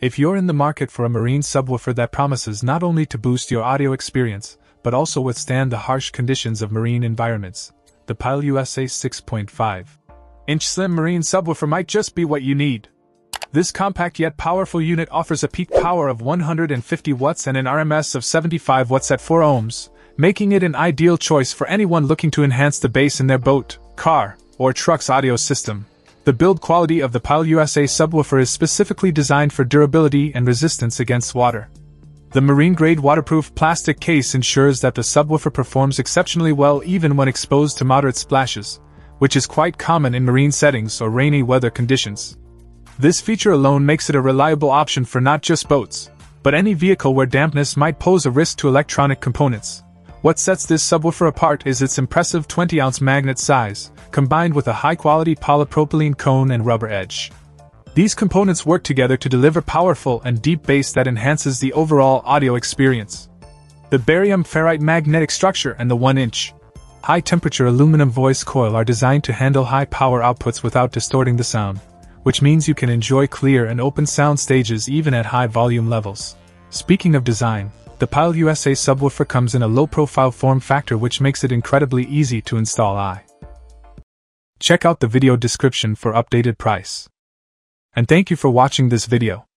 If you're in the market for a marine subwoofer that promises not only to boost your audio experience, but also withstand the harsh conditions of marine environments, the Pyle USA 6.5 inch slim marine subwoofer might just be what you need. This compact yet powerful unit offers a peak power of 150 watts and an RMS of 75 watts at 4 ohms, making it an ideal choice for anyone looking to enhance the bass in their boat, car, or truck's audio system. The build quality of the Pyle USA subwoofer is specifically designed for durability and resistance against water. The marine grade waterproof plastic case ensures that the subwoofer performs exceptionally well even when exposed to moderate splashes, which is quite common in marine settings or rainy weather conditions. This feature alone makes it a reliable option for not just boats, but any vehicle where dampness might pose a risk to electronic components. What sets this subwoofer apart is its impressive 20 ounce magnet size, combined with a high quality polypropylene cone and rubber edge. These components work together to deliver powerful and deep bass that enhances the overall audio experience. The barium ferrite magnetic structure and the 1 inch high temperature aluminum voice coil are designed to handle high power outputs without distorting the sound, which means you can enjoy clear and open sound stages even at high volume levels. Speaking of design, the Pyle USA subwoofer comes in a low-profile form factor which makes it incredibly easy to install I. Check out the video description for updated price. And thank you for watching this video.